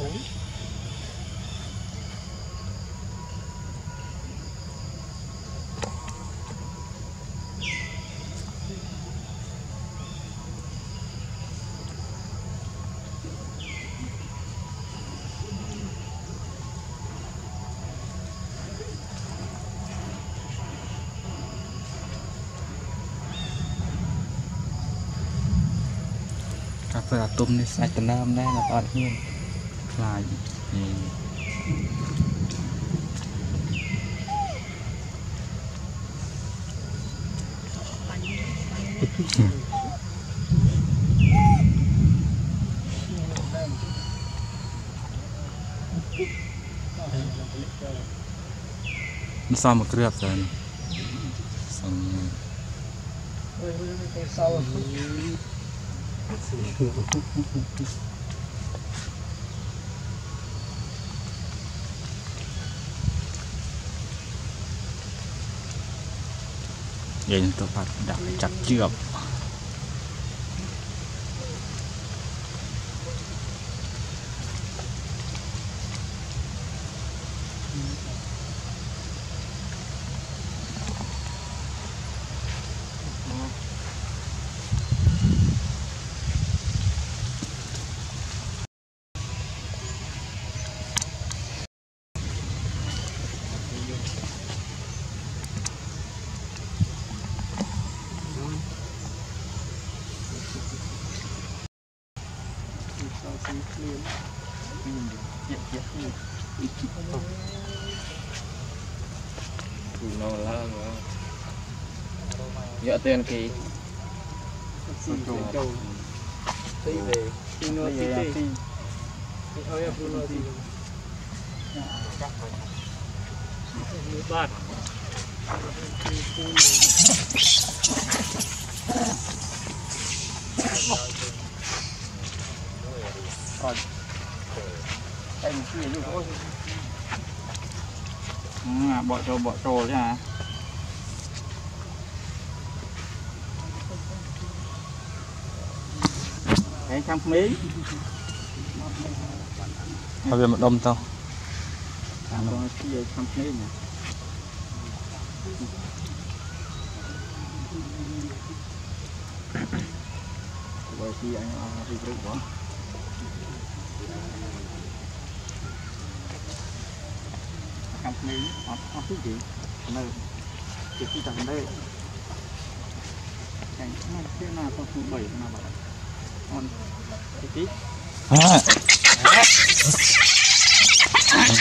ធុងាទុំនេះសាច់ដំណើមដែរអត់មាន slide. Hum. Não sabe uma criança, né? เย็นตัวปัดดักจับเชือก nó là dựa tiền kỳ. à, bỏ trồ bỏ trồ chứ hả Thôi về một đông tao Còn trăm nè Rồi khi anh đi rượu quá trăm miếng ọt ọt cái cảnh nó kia nào có số bảy nào bảo on cái tí ra thương ngon ra ra phân cả កម្មនេះអត់អស់ទីនៅជាទីតាំងដែរចាញ់មកទីណាទៅទី3ណាបាទអនទីទីអើ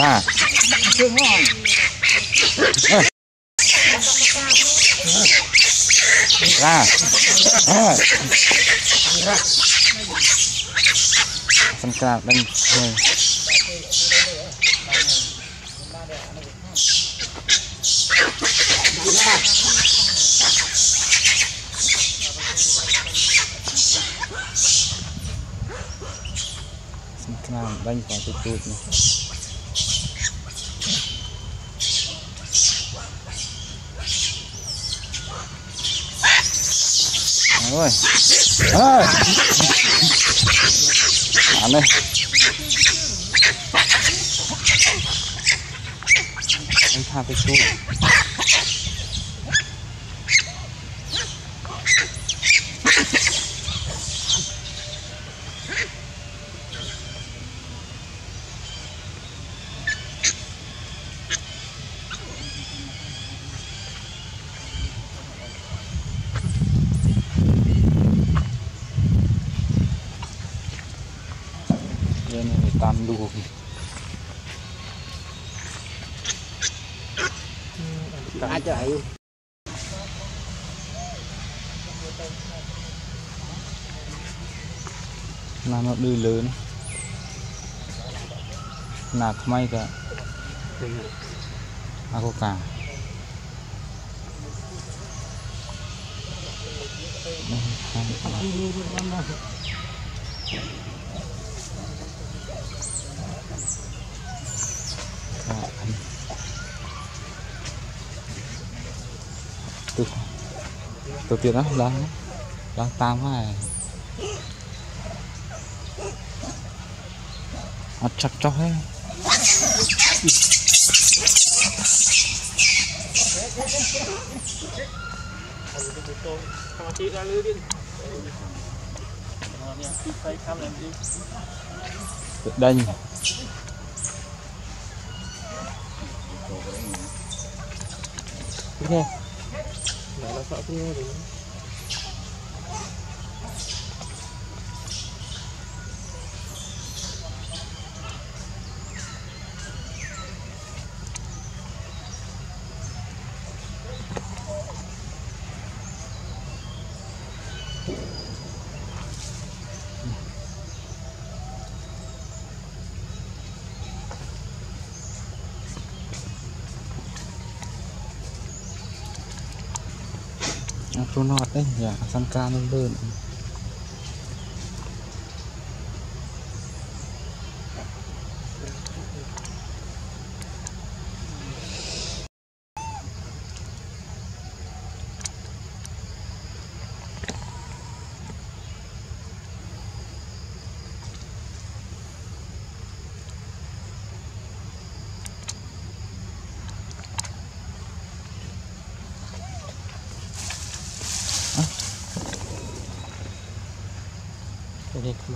អាជើងហ្នឹងអាអាសំក្រាបដឹងហើយ បាញ់ផងទូចទូចនេះអូយអើអានេះថាទៅទូច giờ này phải tan luồng là nó đưa lớn là may cả à có cả. Thank you. tôi tôi tiền đó là là tam hai à. Chặt cho hết. Đây Okay. Salah. เอาตัวรอดได้อย่าสังการเลื่อน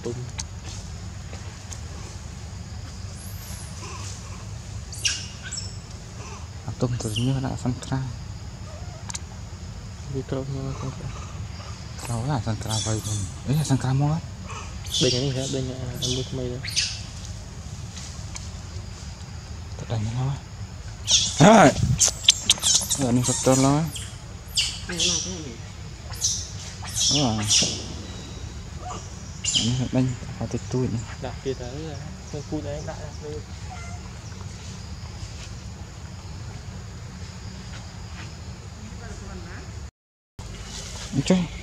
Almarhum Atung turunnya kena sentra. Gitu Kau lah sentra apa itu? Eh iya, sentra mau lah. Banyak nih ya banyak ah, rambut kembali Tadanya lah Hai! Ya ini sektor lah Wah. Ini bánh hào thịt tui này. Đặc biệt là cái ờ, cu đấy lại lên. Chơi.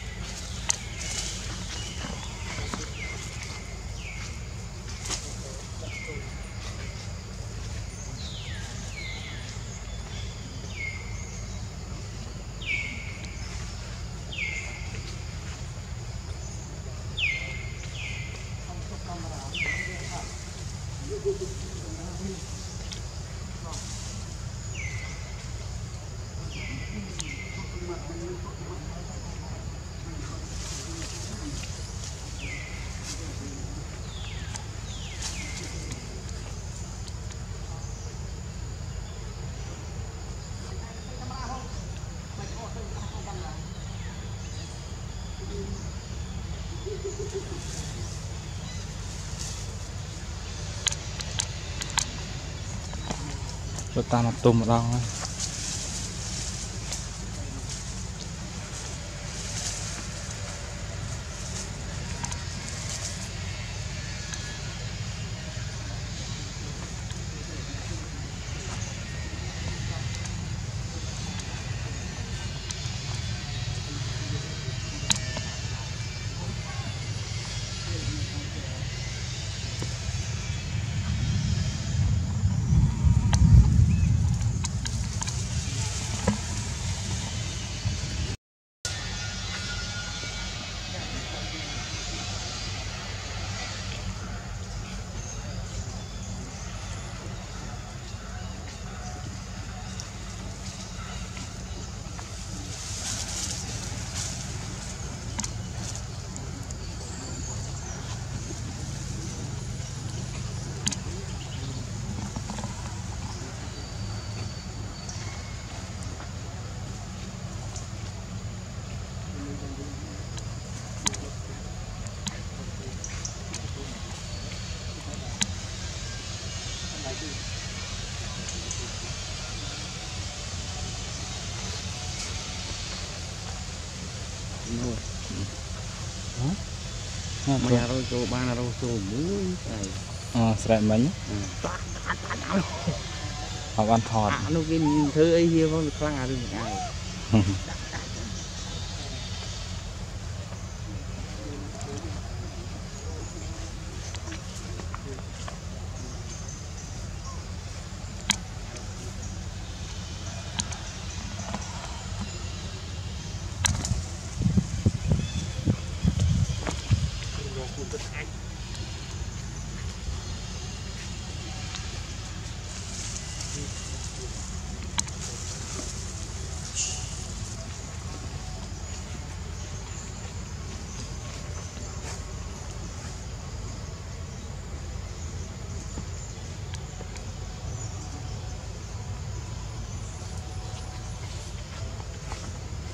ទៅតាមមកទុំម្ដងហើយ មិនរោចូលបានរោចូលមួយហើយអស្រែកមិញអត់បានថតអានោះគេធ្វើអីហៀវផងខ្លាំងអារឿងហ្នឹង